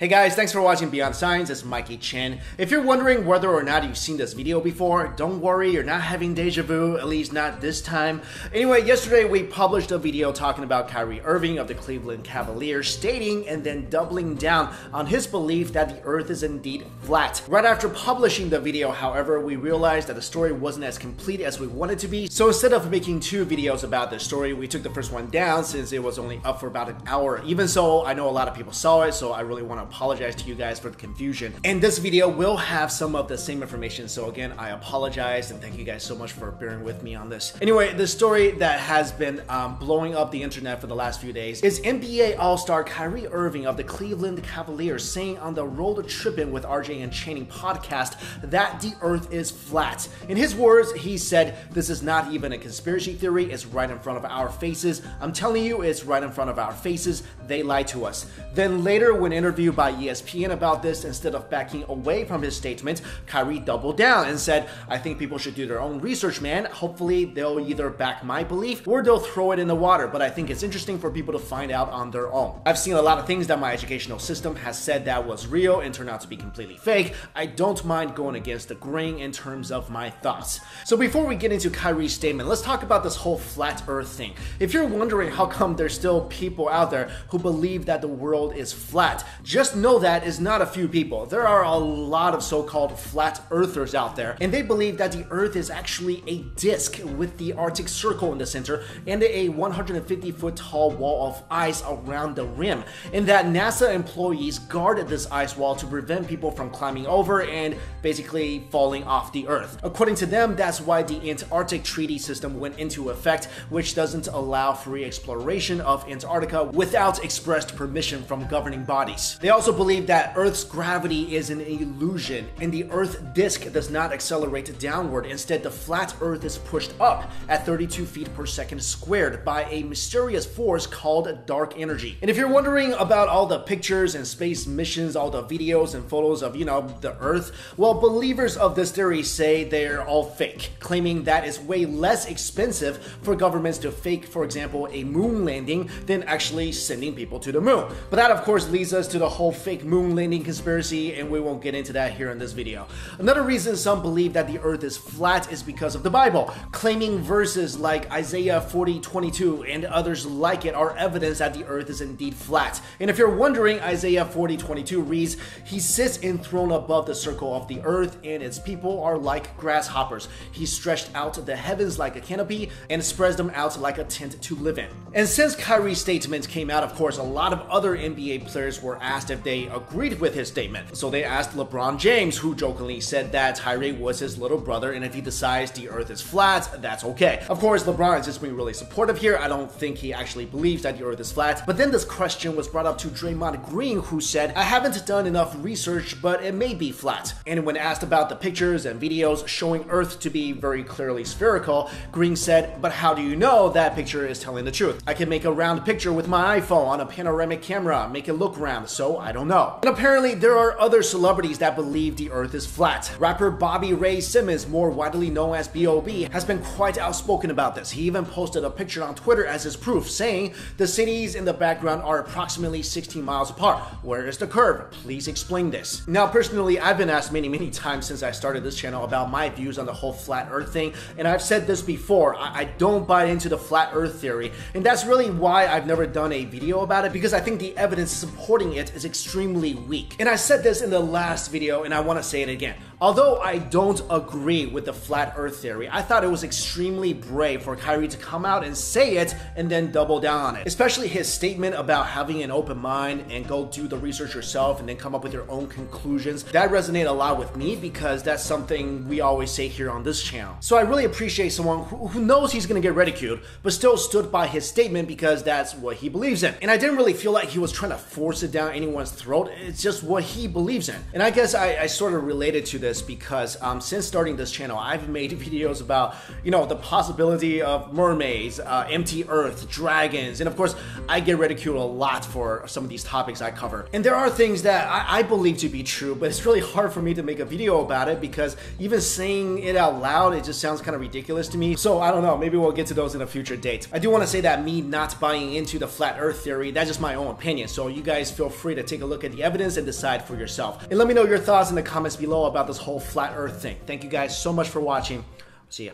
Hey guys, thanks for watching Beyond Science, it's Mikey Chen. If you're wondering whether or not you've seen this video before, don't worry, you're not having deja vu, at least not this time. Anyway, yesterday we published a video talking about Kyrie Irving of the Cleveland Cavaliers stating and then doubling down on his belief that the earth is indeed flat. Right after publishing the video, however, we realized that the story wasn't as complete as we wanted to be, so instead of making two videos about this story, we took the first one down since it was only up for about an hour. Even so, I know a lot of people saw it, so I really want to apologize to you guys for the confusion. And this video will have some of the same information, so again, I apologize and thank you guys so much for bearing with me on this. Anyway, the story that has been um, blowing up the internet for the last few days is NBA All-Star Kyrie Irving of the Cleveland Cavaliers saying on the Road to Trippin' with RJ and Channing podcast that the earth is flat. In his words, he said, this is not even a conspiracy theory, it's right in front of our faces. I'm telling you, it's right in front of our faces. They lied to us. Then later, when interviewed by ESPN about this, instead of backing away from his statement, Kyrie doubled down and said, I think people should do their own research, man. Hopefully, they'll either back my belief or they'll throw it in the water, but I think it's interesting for people to find out on their own. I've seen a lot of things that my educational system has said that was real and turned out to be completely fake. I don't mind going against the grain in terms of my thoughts. So before we get into Kyrie's statement, let's talk about this whole flat earth thing. If you're wondering how come there's still people out there who believe that the world is flat, just know that is not a few people. There are a lot of so-called flat earthers out there, and they believe that the earth is actually a disk with the Arctic Circle in the center and a 150 foot tall wall of ice around the rim, and that NASA employees guarded this ice wall to prevent people from climbing over and basically falling off the earth. According to them, that's why the Antarctic Treaty System went into effect, which doesn't allow free exploration of Antarctica without expressed permission from governing bodies. They also believe that Earth's gravity is an illusion and the Earth disk does not accelerate downward. Instead, the flat Earth is pushed up at 32 feet per second squared by a mysterious force called dark energy. And if you're wondering about all the pictures and space missions, all the videos and photos of, you know, the Earth, well, believers of this theory say they're all fake, claiming that it's way less expensive for governments to fake, for example, a moon landing than actually sending people to the moon. But that, of course, leads us to the whole fake moon landing conspiracy, and we won't get into that here in this video. Another reason some believe that the earth is flat is because of the Bible, claiming verses like Isaiah 40 22 and others like it are evidence that the earth is indeed flat. And if you're wondering, Isaiah 40 22 reads, He sits enthroned above the circle of the earth, and its people are like grasshoppers. He stretched out the heavens like a canopy and spreads them out like a tent to live in. And since Kyrie's statement came out, of course, a lot of other NBA players were asked if they agreed with his statement. So they asked LeBron James, who jokingly said that Kyrie was his little brother, and if he decides the earth is flat, that's okay. Of course, LeBron is just being really supportive here. I don't think he actually believes that the earth is flat. But then this question was brought up to Draymond Green, who said, I haven't done enough research, but it may be flat. And when asked about the pictures and videos showing Earth to be very clearly spherical, Green said, But how do you know that picture is telling the truth? I can make a round picture with my iPhone on a panoramic camera, make it look round, so I don't know. And apparently, there are other celebrities that believe the Earth is flat. Rapper Bobby Ray Simmons, more widely known as B.O.B., has been quite outspoken about this. He even posted a picture on Twitter as his proof, saying, The cities in the background are approximately 16 miles apart. Where is the curve? Please explain this. Now, personally, I've been asked many, many times since I started this channel about my views on the whole flat Earth thing, and I've said this before, I, I don't buy into the flat Earth theory, and that's really why I've never done a video about it, because I think the evidence supporting it is extremely weak. And I said this in the last video, and I want to say it again. Although I don't agree with the flat earth theory, I thought it was extremely brave for Kyrie to come out and say it and then double down on it. Especially his statement about having an open mind and go do the research yourself and then come up with your own conclusions. That resonated a lot with me because that's something we always say here on this channel. So I really appreciate someone who, who knows he's gonna get ridiculed, but still stood by his statement because that's what he believes in. And I didn't really feel like he was trying to force it down anyone's throat. It's just what he believes in. And I guess I, I sort of related to this this because um, since starting this channel, I've made videos about, you know, the possibility of mermaids, uh, empty earth, dragons, and of course, I get ridiculed a lot for some of these topics I cover. And there are things that I, I believe to be true, but it's really hard for me to make a video about it because even saying it out loud, it just sounds kind of ridiculous to me. So I don't know, maybe we'll get to those in a future date. I do want to say that me not buying into the flat earth theory, that's just my own opinion. So you guys feel free to take a look at the evidence and decide for yourself. And let me know your thoughts in the comments below about this whole flat earth thing. Thank you guys so much for watching. See ya.